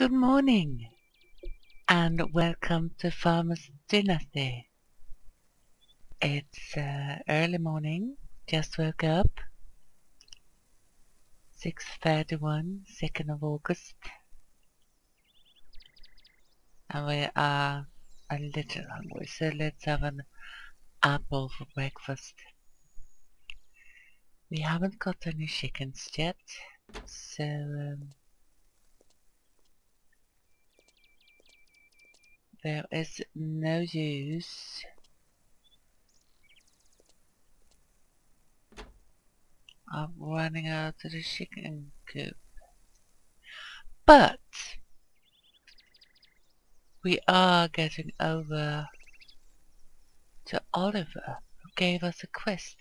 Good morning and welcome to Farmer's Dynasty. It's uh, early morning, just woke up. 6.31, 2nd of August. And we are a little hungry, so let's have an apple for breakfast. We haven't got any chickens yet, so um, there is no use of running out of the chicken coop. But we are getting over to Oliver, who gave us a quest.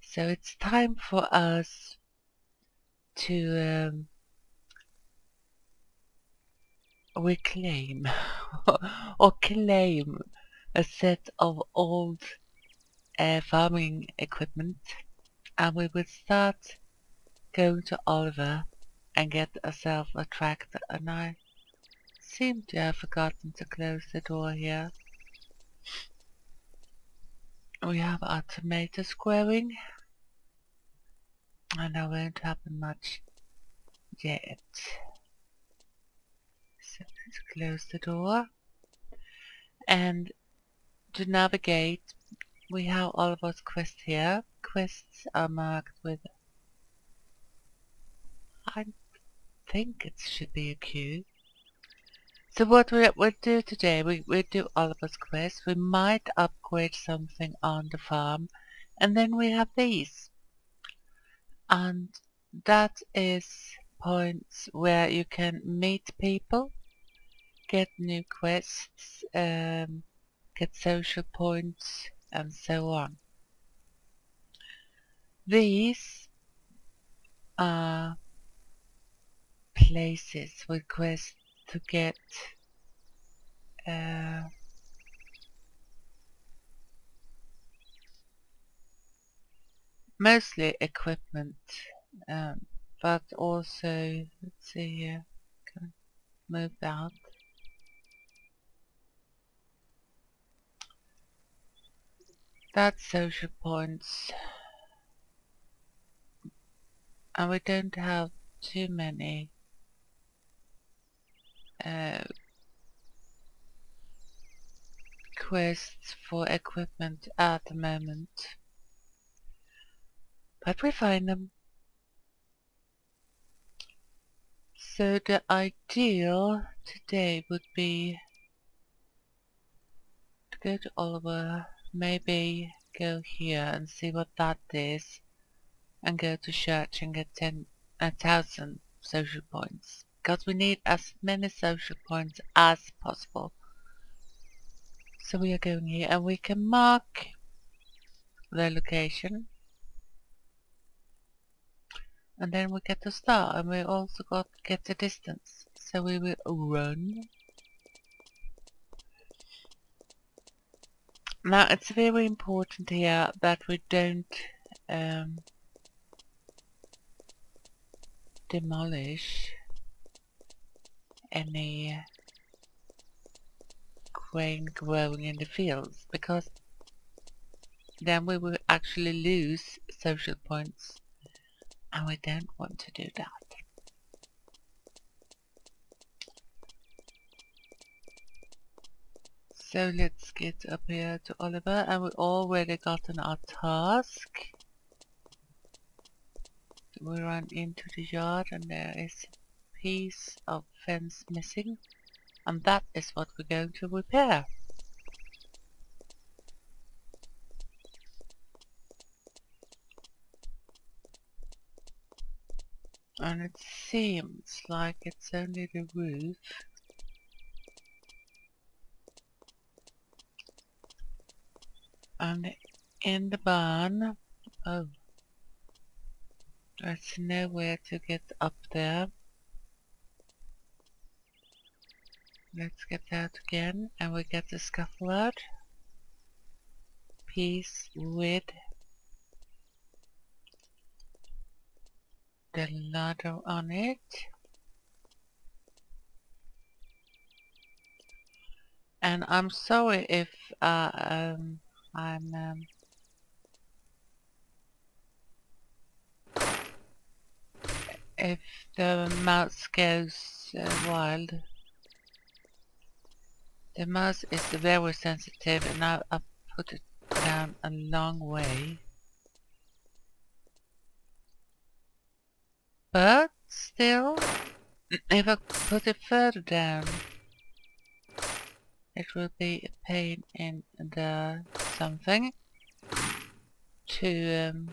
So it's time for us to um, reclaim or claim a set of old uh, farming equipment and we will start going to Oliver and get ourselves a tractor and I seem to have forgotten to close the door here. We have our tomatoes growing and that won't happen much yet. Let's close the door. And to navigate, we have all of our quests here. Quests are marked with, I think it should be a Q. So what we we'll do today, we will do all of our quests. We might upgrade something on the farm. And then we have these and that is points where you can meet people, get new quests, um, get social points and so on. These are places with quests to get uh, mostly equipment, um, but also, let's see here, can move that. That's social points. And we don't have too many uh, quests for equipment at the moment but we find them. So the ideal today would be to go to Oliver, maybe go here and see what that is, and go to church and get ten, a thousand social points. Because we need as many social points as possible. So we are going here and we can mark the location and then we get the star and we also got get the distance so we will run now it's very important here that we don't um, demolish any grain growing in the fields because then we will actually lose social points and we don't want to do that. So let's get up here to Oliver and we already gotten our task. We run into the yard and there is a piece of fence missing and that is what we're going to repair. and it seems like it's only the roof and in the barn. Oh there's nowhere to get up there. Let's get that again and we get the scaffold piece with the ladder on it. And I'm sorry if uh, um, I'm um, if the mouse goes uh, wild. The mouse is very sensitive and I, I put it down a long way. But still, if I put it further down, it will be a pain in the something to um,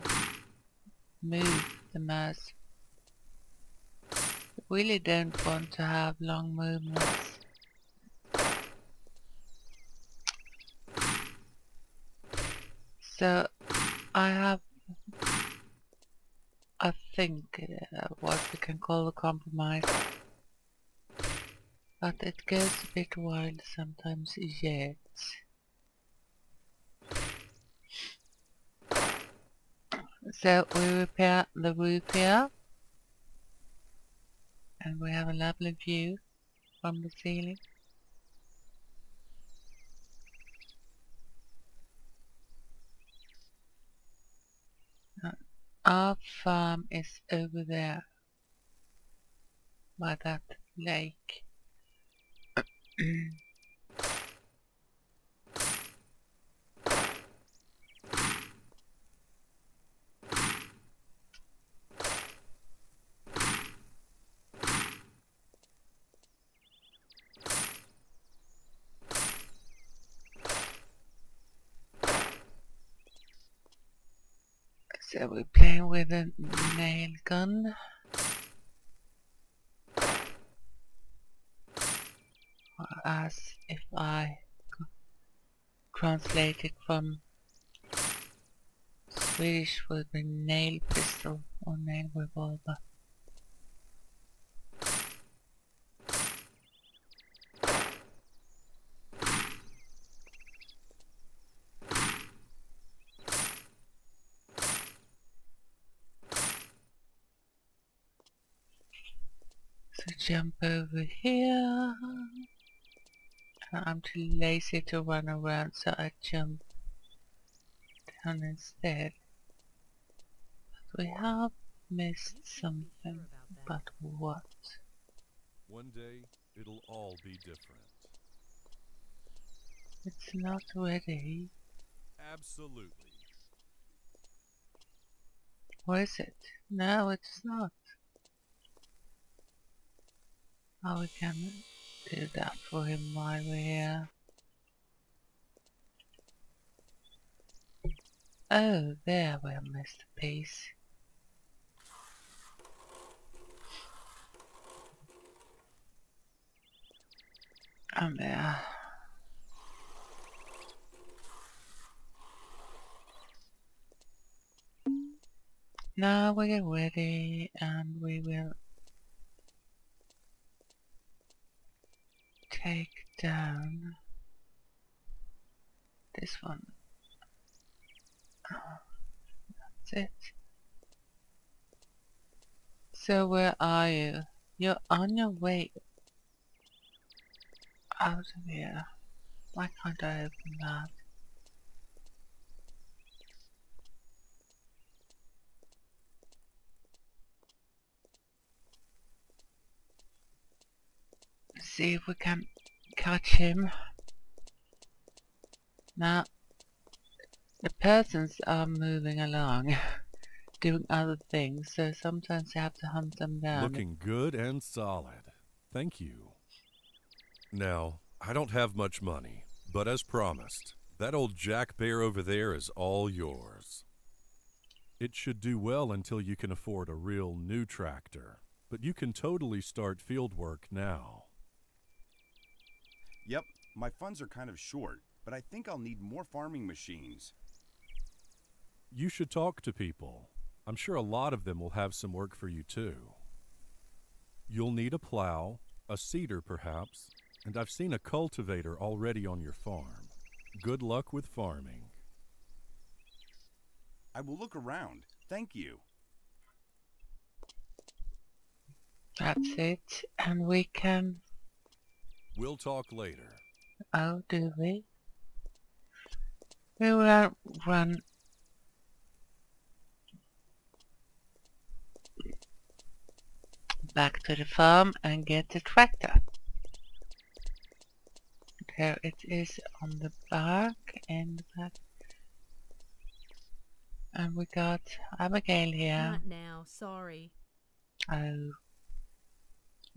move the mouse. Really don't want to have long movements. So I have I think uh, what we can call a compromise. But it goes a bit wild sometimes yet. So we repair the roof here. And we have a lovely view from the ceiling. Our farm is over there by that lake. So we're playing with a nail gun. As if I translate it from Swedish would be nail pistol or nail revolver. So jump over here. I'm too lazy to run around so I jump down instead. But we have missed something. But what? One day, it'll all be different. It's not ready. Absolutely. Or is it? No, it's not. Oh, we can do that for him while we're here. Oh, there we missed a piece. And there. Now we get ready and we will take down this one. Oh, that's it. So where are you? You're on your way out of here. Why can't I open that? See if we can catch him. Now, the persons are moving along, doing other things, so sometimes you have to hunt them down. Looking good and solid. Thank you. Now, I don't have much money, but as promised, that old Jack Bear over there is all yours. It should do well until you can afford a real new tractor, but you can totally start field work now. Yep, my funds are kind of short, but I think I'll need more farming machines. You should talk to people. I'm sure a lot of them will have some work for you too. You'll need a plow, a seeder perhaps, and I've seen a cultivator already on your farm. Good luck with farming. I will look around. Thank you. That's it, and we can We'll talk later. Oh, do we? We will run back to the farm and get the tractor. There it is on the back and back. And we got Abigail here. Not now, sorry. Oh.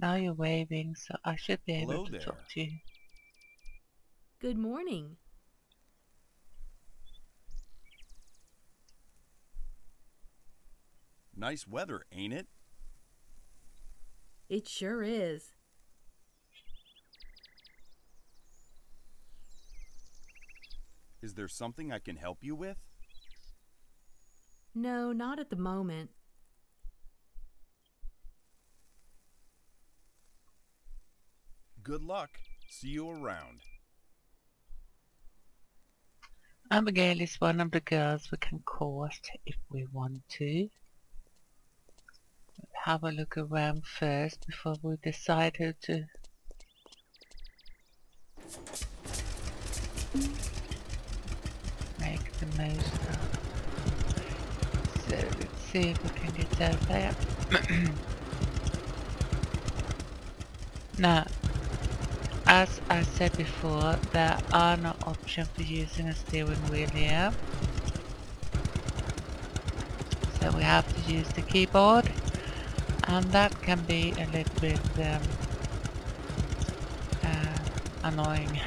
Now you're waving, so I should be able Hello to there. talk to you. Good morning. Nice weather, ain't it? It sure is. Is there something I can help you with? No, not at the moment. Good luck. See you around. Abigail is one of the girls we can court if we want to. Have a look around first before we decide who to make the most of. So let's see if we can get out there. now, as I said before, there are no options for using a steering wheel here. So we have to use the keyboard and that can be a little bit um, uh, annoying.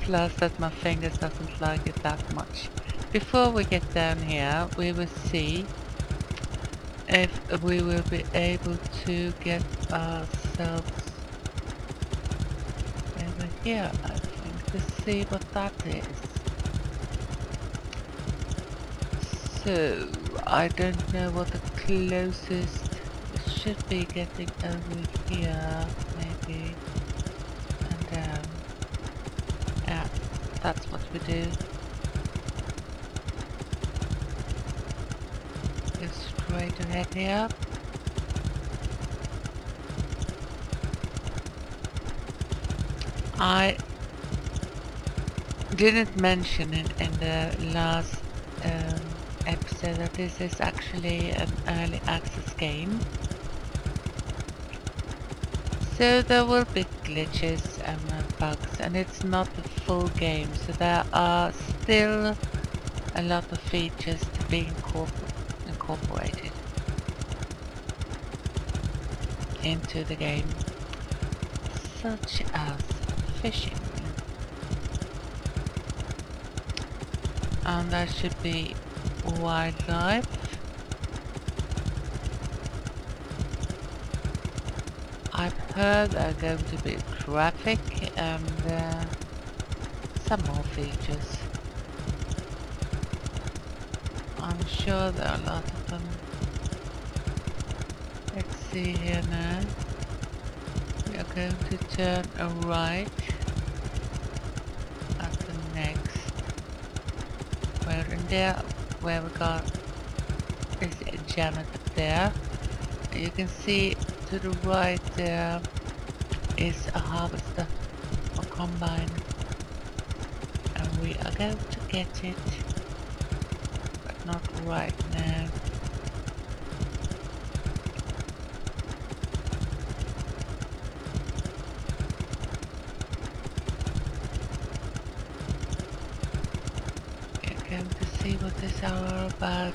Plus that my fingers doesn't like it that much. Before we get down here we will see if we will be able to get ourselves here I think to see what that is. So I don't know what the closest should be getting over here maybe and um yeah that's what we do. Go straight ahead here. I didn't mention in, in the last um, episode that this is actually an early access game. So there will be glitches and bugs and it's not a full game so there are still a lot of features to be incorpor incorporated into the game such as fishing and there should be wildlife I've heard there are going to be traffic and uh, some more features. I'm sure there are a lot of them. Let's see here now. We are going to turn a right at the next. Where in there, where we got is a Janet there. You can see to the right there is a harvester or combine and we are going to get it but not right now we're going to all about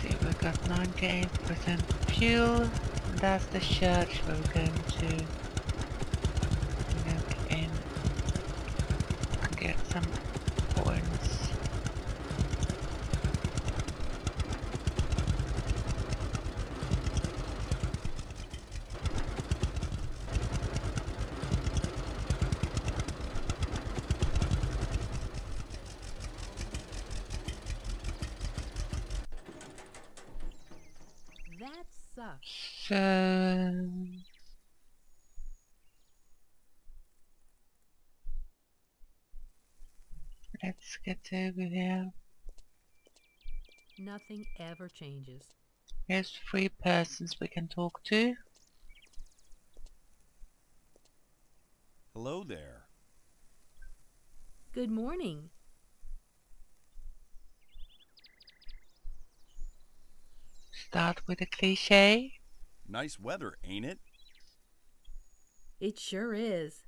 see, we got 98% fuel. That's the church we're going to look in get some points. That sucks. Let's get over there. Nothing ever changes. Here's three persons we can talk to. Hello there. Good morning. Start with a cliche. Nice weather, ain't it? It sure is.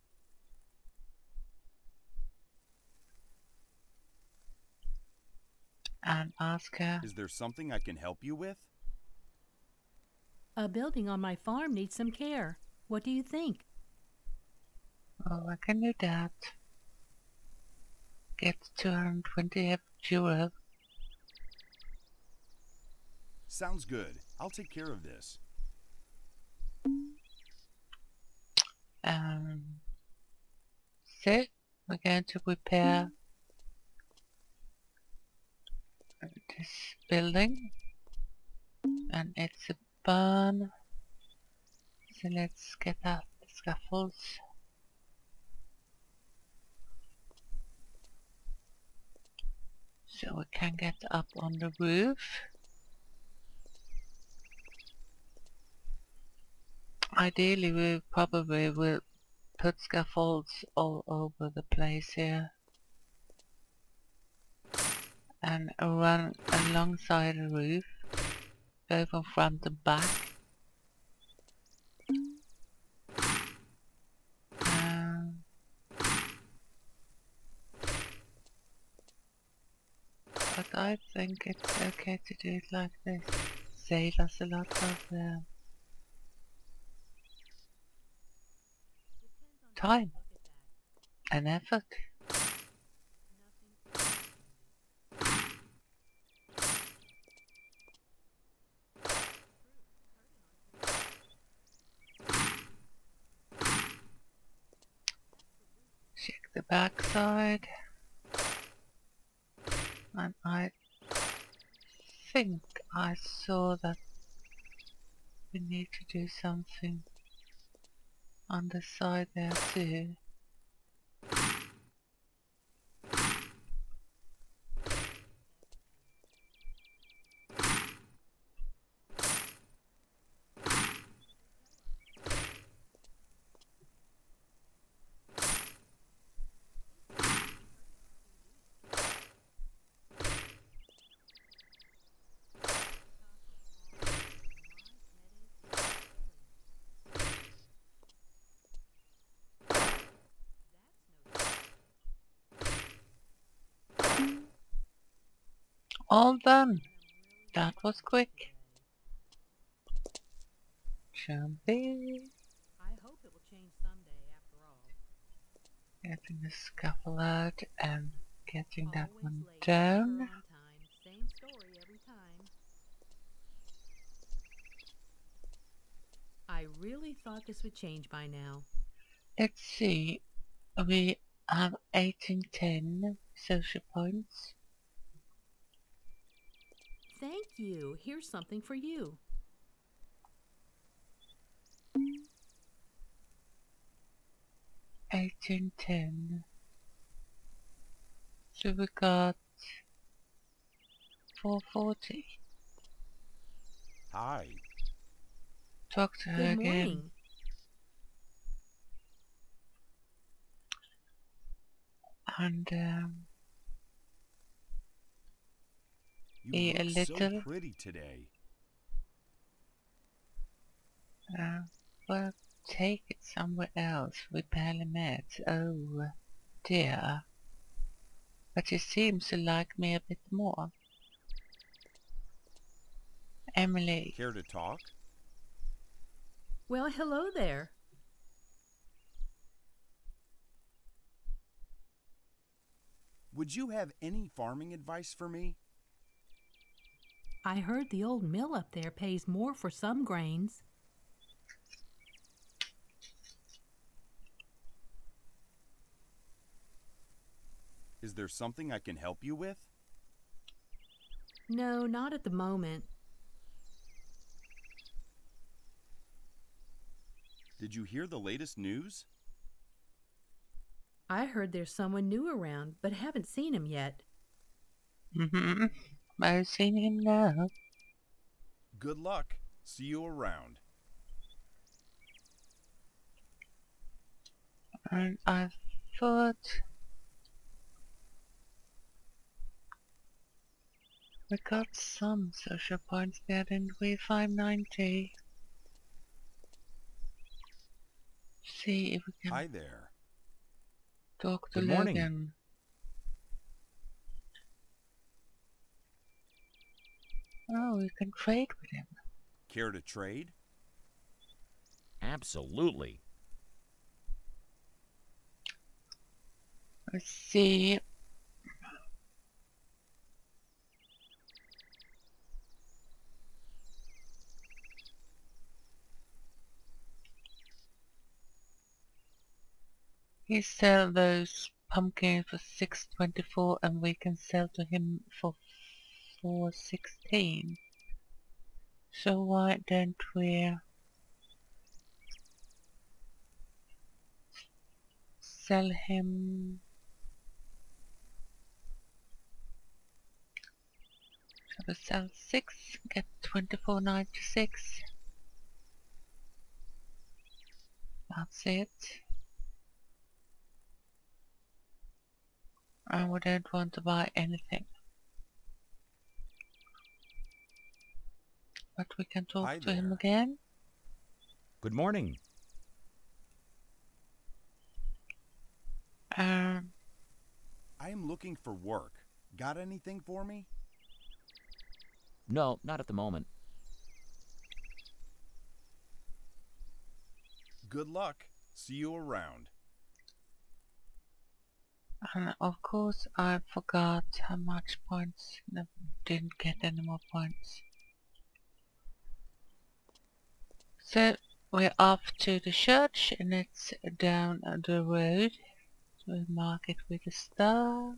and ask her. Is there something I can help you with? A building on my farm needs some care. What do you think? Oh, I can do that. Get 220 euro. Sounds good. I'll take care of this. Um, so, we're going to repair this building. And it's a barn. So let's get out the scaffolds. So we can get up on the roof ideally we probably will put scaffolds all over the place here and run alongside the roof, both from front and back. Um, but I think it's okay to do it like this. Save us a lot of uh, time and effort. Check the backside. And I think I saw that we need to do something on the side there too. All done. That was quick. Jumping. I hope it will change someday after all. Getting the scaffold out and getting that one late, down. time. Same story every time. I really thought this would change by now. Let's see. We have 1810 social points. Thank you. Here's something for you. Eighteen ten. So we got four forty. Hi. Talk to her Good again. morning. And um, You Be a look little- so pretty today. uh, well, take it somewhere else. We barely met. Oh dear. But she seems to like me a bit more. Emily, Care to talk? Well, hello there. Would you have any farming advice for me? I heard the old mill up there pays more for some grains. Is there something I can help you with? No, not at the moment. Did you hear the latest news? I heard there's someone new around, but haven't seen him yet. hmm moseying him now. Good luck. See you around. And I thought we got some social points there, didn't we? 590. See if we can Hi there. talk to Good morning. Oh, we can trade with him. Care to trade? Absolutely. Let's see. He sell those pumpkins for six twenty four, and we can sell to him for four sixteen. So why don't we sell him? Shall we sell six? Get twenty four ninety six. That's it. And we don't want to buy anything. But we can talk Hi to him again. Good morning. Um, I am looking for work. Got anything for me? No, not at the moment. Good luck. See you around. and of course I forgot how much points. No, didn't get any more points. So we're off to the church and it's down the road. So we mark it with a star.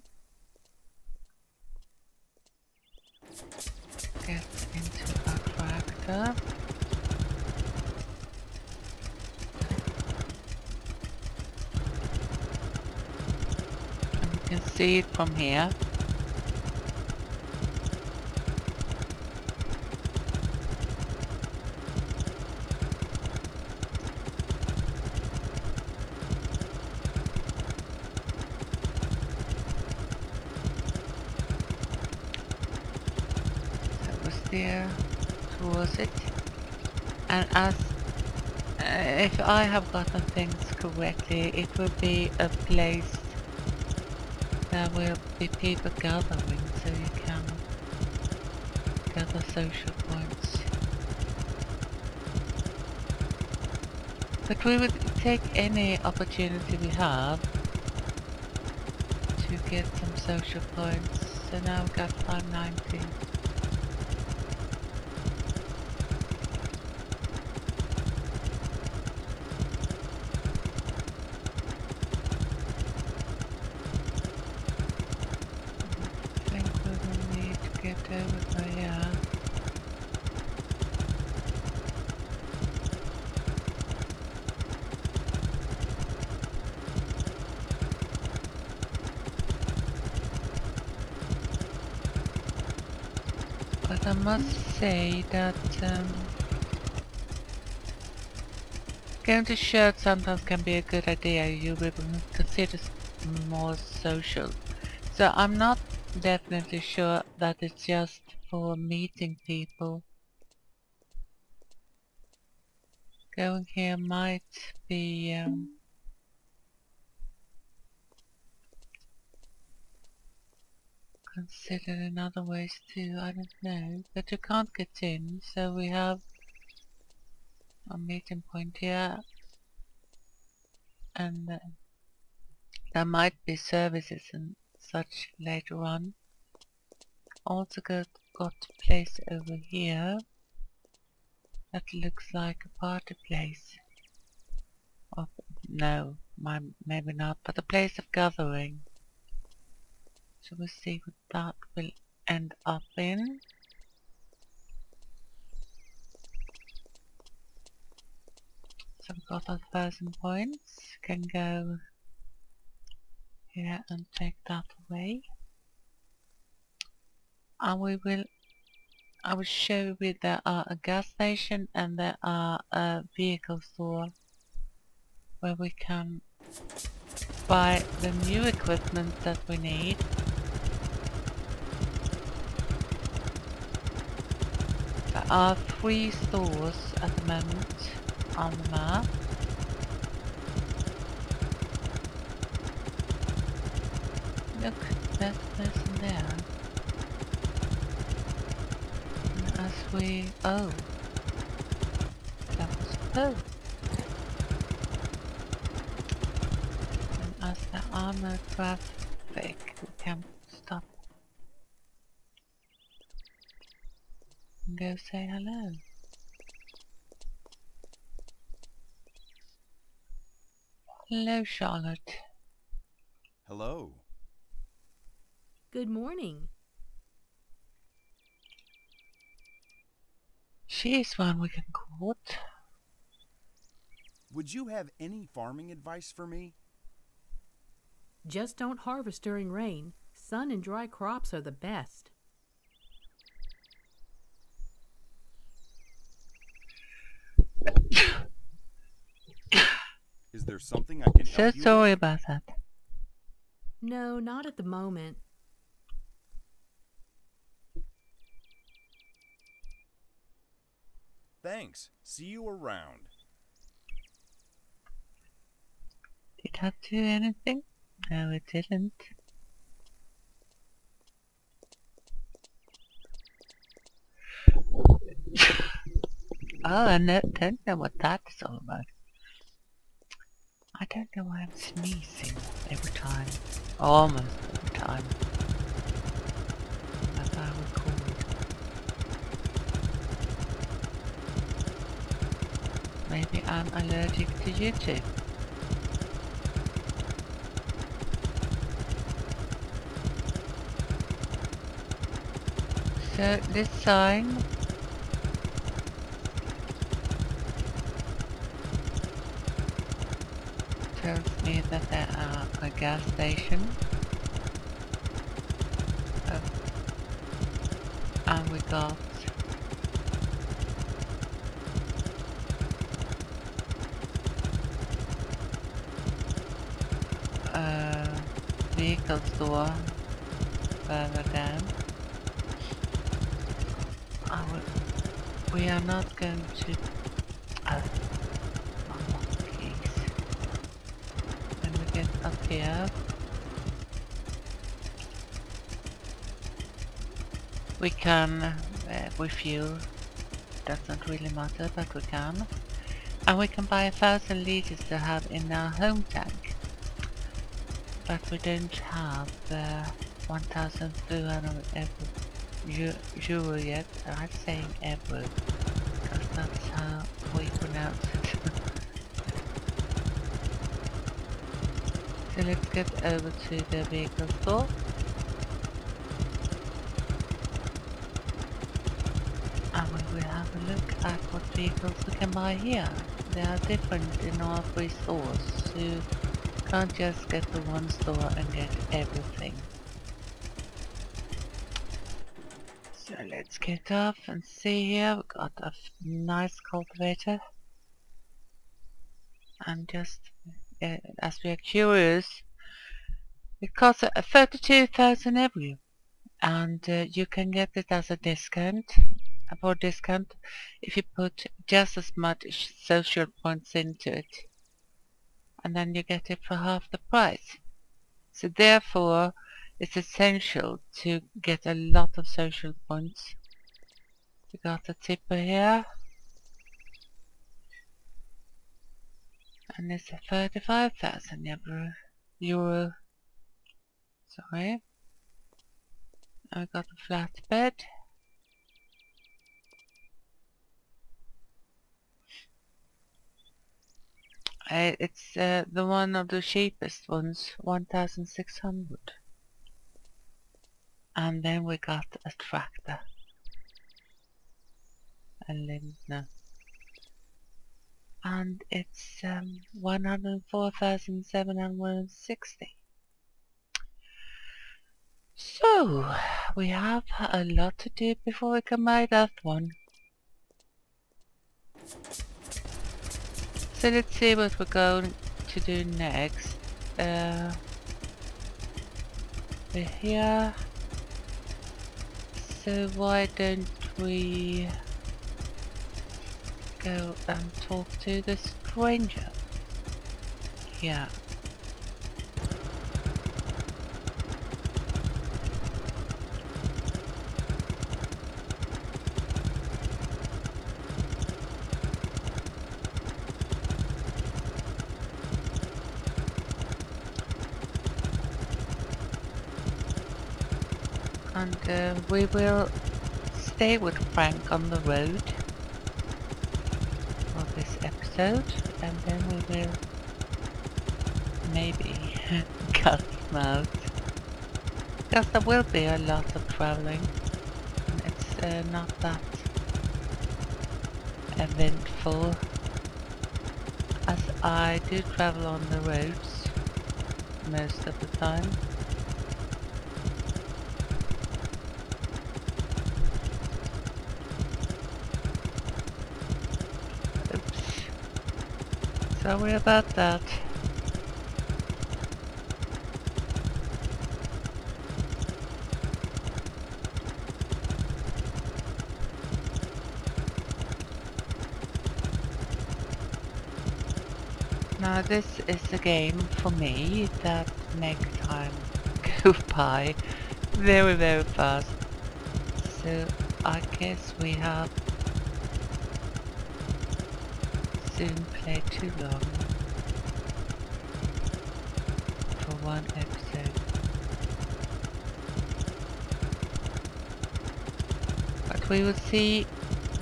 Get into our tractor. And you can see it from here. So we steer And as uh, if I have gotten things correctly, it will be a place there will be people gathering so you can gather social points. But we would take any opportunity we have to get some social points. So now we've got 590. I think we will need to get over there. But I must say that um, going to church sometimes can be a good idea. You will consider more social. So I'm not definitely sure that it's just for meeting people. Going here might be um, considered in other ways too. I don't know, but you can't get in, so we have a meeting point here, and uh, there might be services and such later on. Also got got a place over here that looks like a party place. Or no, my, maybe not, but a place of gathering. So we'll see what that will end up in. So we've got our thousand points. Can go here and take that away. and we will I will show you there are a gas station and there are a vehicle store where we can buy the new equipment that we need. There are three stores at the moment on the map. Look, a person there. And as we... Oh. That was closed. And as there are no traffic, we can And go say hello. Hello, Charlotte. Hello. Good morning. She's one we can court. Would you have any farming advice for me? Just don't harvest during rain. Sun and dry crops are the best. Is there something I can So help you sorry with? about that. No, not at the moment. Thanks. See you around. Did that do anything? No, it didn't. Oh, I don't know what that is all about. I don't know why I'm sneezing every time. Oh, Almost every time. As I record. Maybe I'm allergic to YouTube. So this sign that there are uh, a gas station. Oh. And we got a vehicle store further down. Will, we are not going to. Oh, oh, keys. When we get up here, we can uh, refuel. Doesn't really matter, but we can. And we can buy a thousand liters to have in our home tank. But we don't have uh, 1,200 ever yet. I'm saying ever because that's how we pronounce it. So let's get over to the vehicle store. And we will have a look at what vehicles we can buy here. They are different in all three stores, so you can't just get the one store and get everything. So let's get off and see here. we've got a nice cultivator. And just uh, as we are curious, it costs uh, 32,000 every, and uh, you can get it as a discount, a for discount, if you put just as much social points into it, and then you get it for half the price. So therefore, it's essential to get a lot of social points. We got a tipper here. And it's a 35,000 euro. euro. Sorry. We got a flatbed. Uh, it's uh, the one of the cheapest ones, 1,600. And then we got a tractor. A. And it's um, 104,760. So, we have a lot to do before we can buy that one. So let's see what we're going to do next. Uh, we're here. So why don't we go and talk to the stranger? Yeah. and uh, we will stay with Frank on the road episode and then we will maybe cut him out. Because there will be a lot of traveling and it's uh, not that eventful. As I do travel on the roads most of the time Sorry about that. Now this is a game for me that make time go by very very fast. So I guess we have soon play too long for one episode. But we will see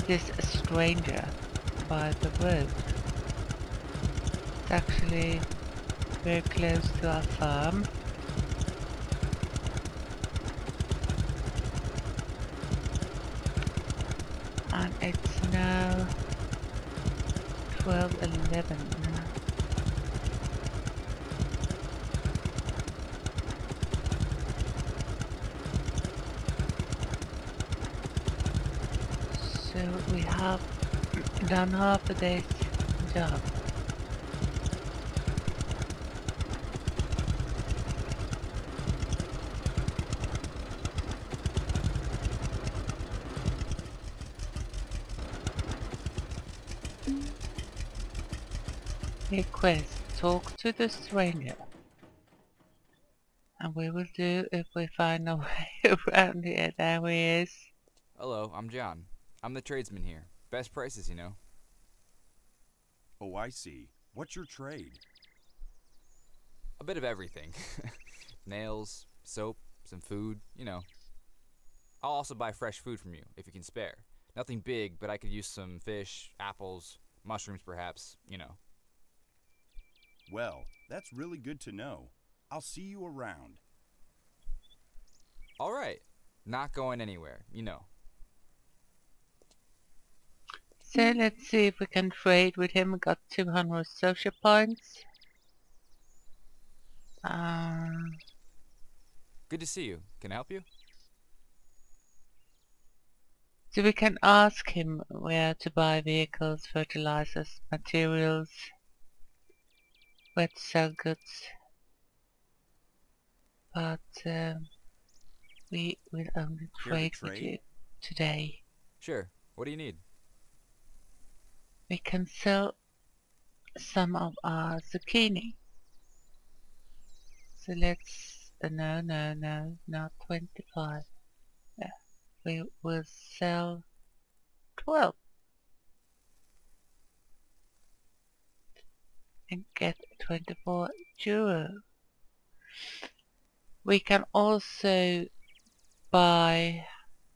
this stranger by the road. It's actually very close to our farm. And it's now 12, 11. So we have done half a day's job. Request, talk to the stranger. And we will do if we find a way around here. There he is. Hello, I'm John. I'm the tradesman here. Best prices, you know. Oh, I see. What's your trade? A bit of everything. Nails, soap, some food, you know. I'll also buy fresh food from you, if you can spare. Nothing big, but I could use some fish, apples, mushrooms perhaps, you know. Well, that's really good to know. I'll see you around. Alright. Not going anywhere, you know. So let's see if we can trade with him. We got 200 social points. Um, Good to see you. Can I help you? so we can ask him where to buy vehicles, fertilizers, materials, where to sell goods. But um, we will only Care trade with you today. Sure. What do you need? We can sell some of our zucchini. So let's, uh, no, no, no, not 25. Yeah, we will sell 12. And get 24 euro. We can also buy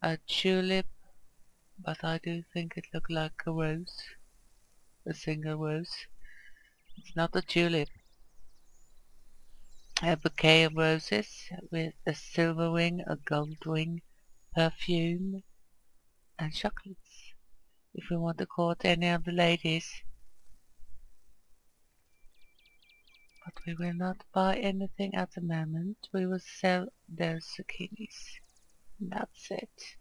a tulip, but I do think it looked like a rose a single rose. It's not a tulip. A bouquet of roses with a silver ring, a gold ring, perfume, and chocolates. If we want to court any of the ladies. But we will not buy anything at the moment. We will sell those zucchinis. That's it.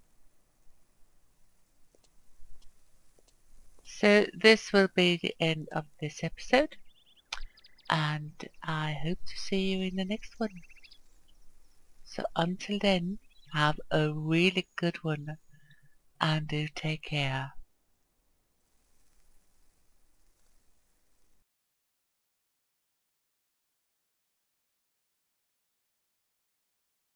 So this will be the end of this episode. And I hope to see you in the next one. So until then, have a really good one. And do take care.